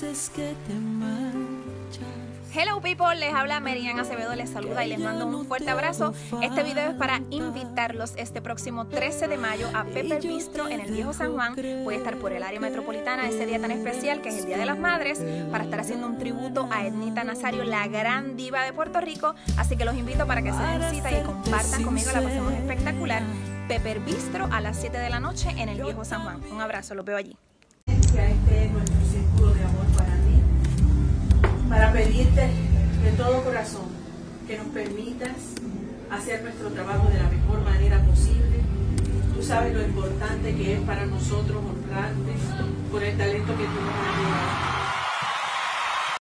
dices que te marchas. Hello people, les habla Merian Acevedo, les saluda y les mando un fuerte abrazo. Este video es para invitarlos este próximo 13 de mayo a Pepper Bistro en el Viejo San Juan. Voy a estar por el área metropolitana ese día tan especial que es el Día de las Madres para estar haciendo un tributo a Ednita Nazario, la gran diva de Puerto Rico. Así que los invito para que se den cita y compartan conmigo, la pasemos espectacular. Pepper Bistro a las 7 de la noche en el Viejo San Juan. Un abrazo, los veo allí. Pedirte de todo corazón que nos permitas hacer nuestro trabajo de la mejor manera posible. Tú sabes lo importante que es para nosotros honrarte por el